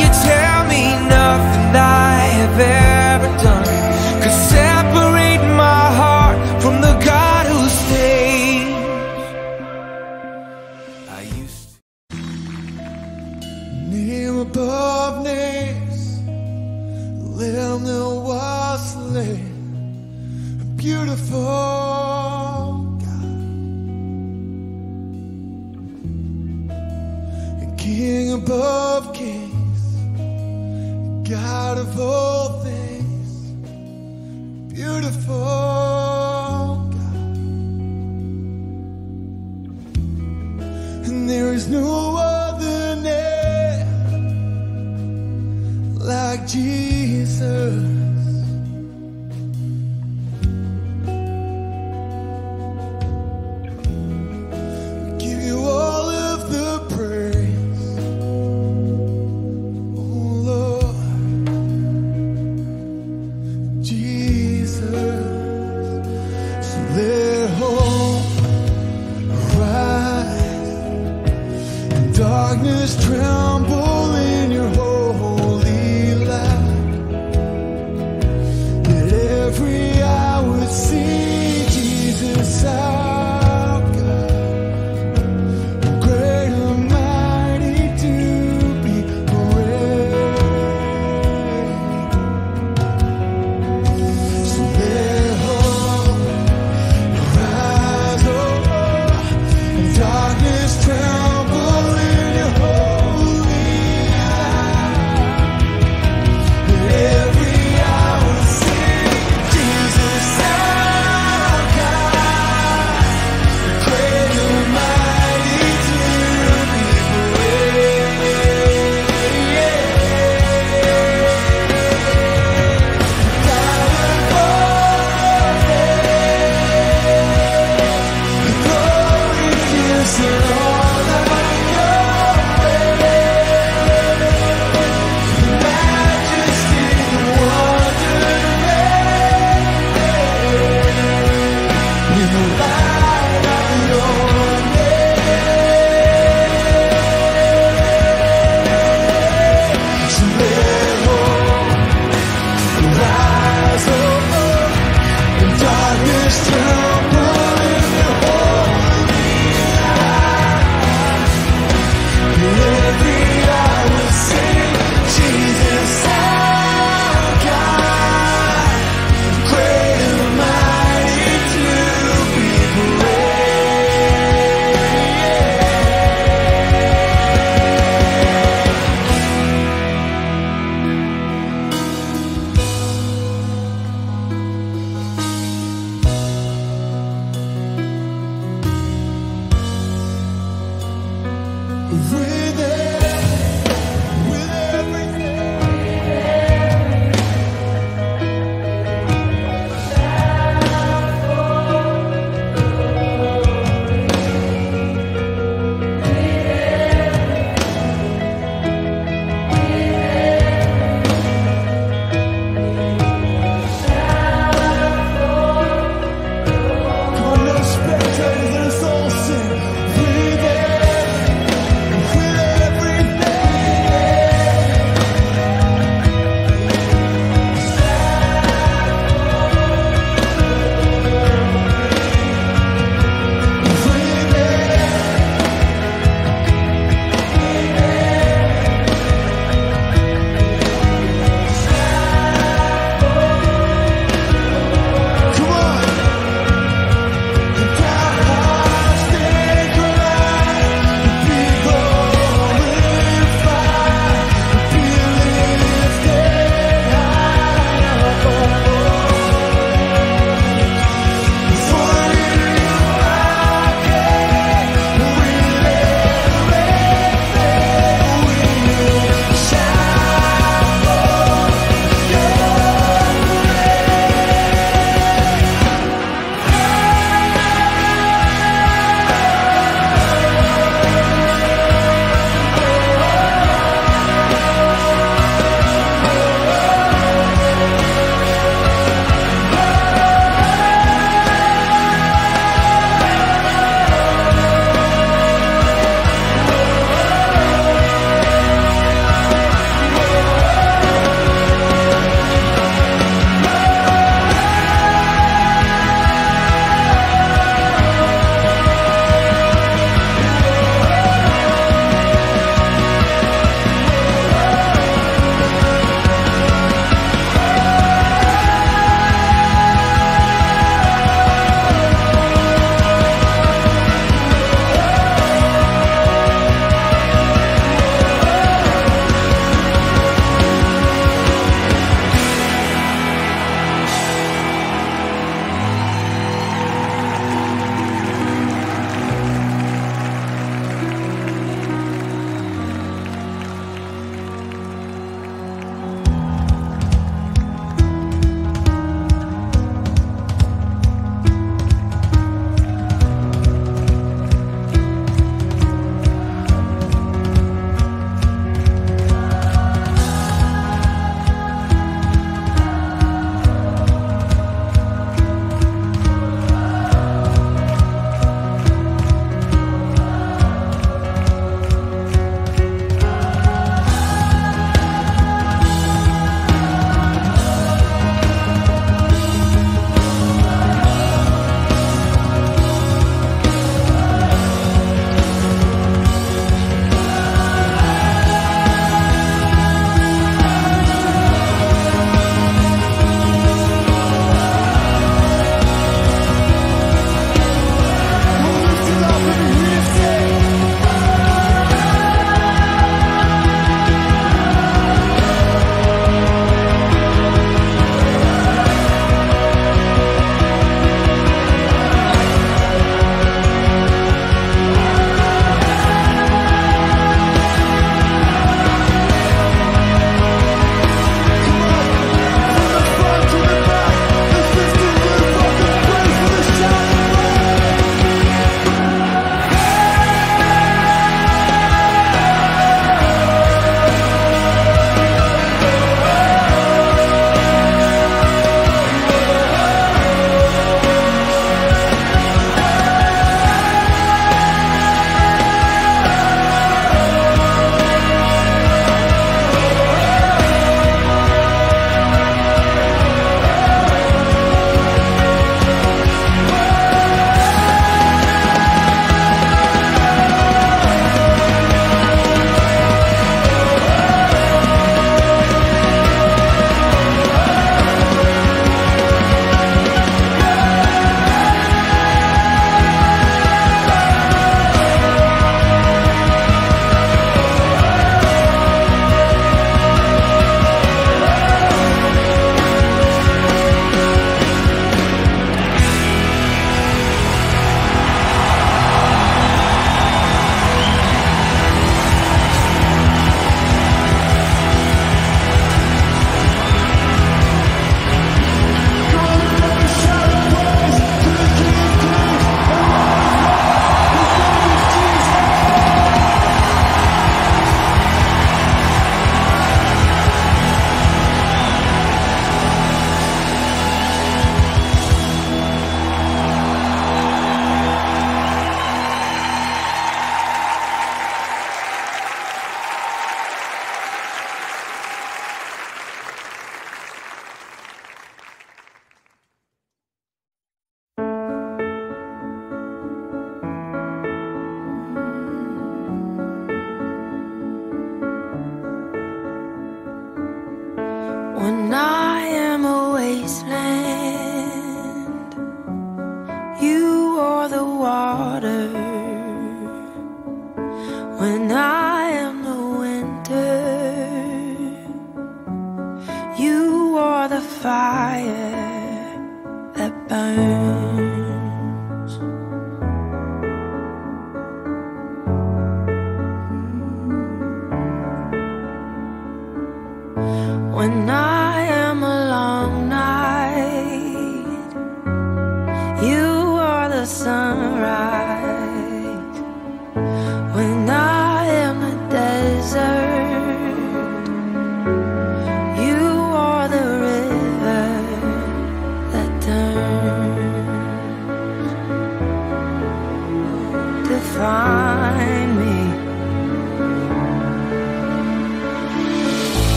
you tell And there is no other name like Jesus.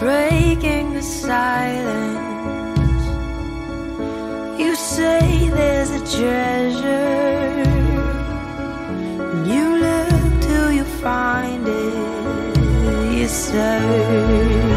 breaking the silence. You say there's a treasure, and you look till you find it. You search.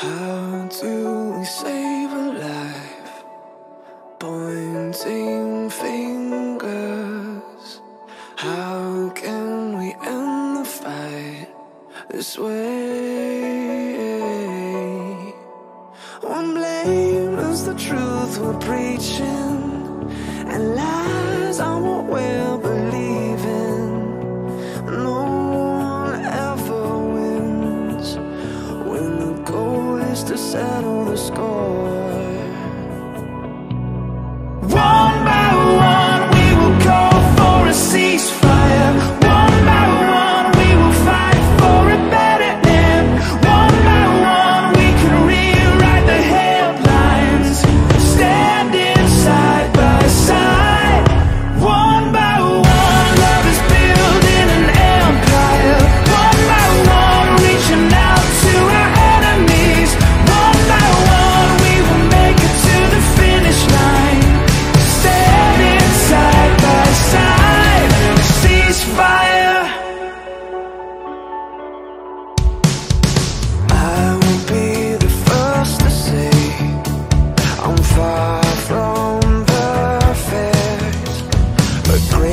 How do we save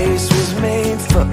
Grace was made for